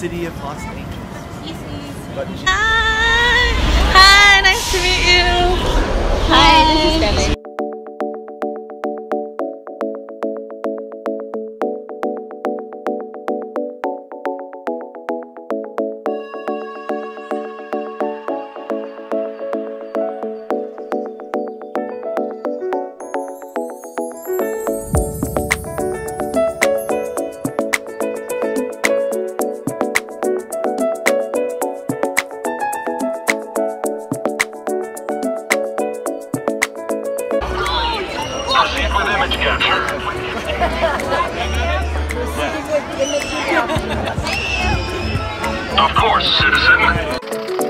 city of Los Angeles. Hi. Hi, nice to meet you. Hi, this Proceed with image capture. Of course, citizen.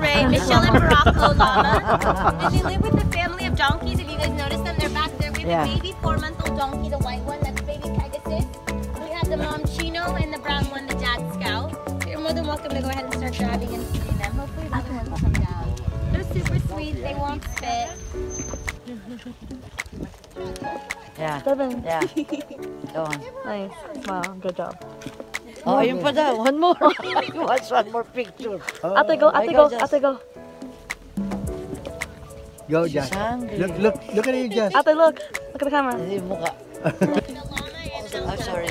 Lama Del Rey, Michelle and Baracco Llama. and they live with a family of donkeys. If you guys notice them, they're back there. We have Yeah. a baby four-month-old donkey, the white one. That's baby Pegasus. We have the mom Chino and the brown one, the dad Scout. You're more than welcome to go ahead and start grabbing and feeding them. Hopefully the other ones come down. They're super sweet. They won't spit. Yeah. Seven. Yeah. Go on. Nice. Wow, good job. Oh, ayun pa daw. One more. I want one more picture. Ate go, ate go, ate go. Go, She's Jess. hungry. Look, look, look at you, Jess. Ate look. Look at the camera. Hindi yung mukha. I'm sorry.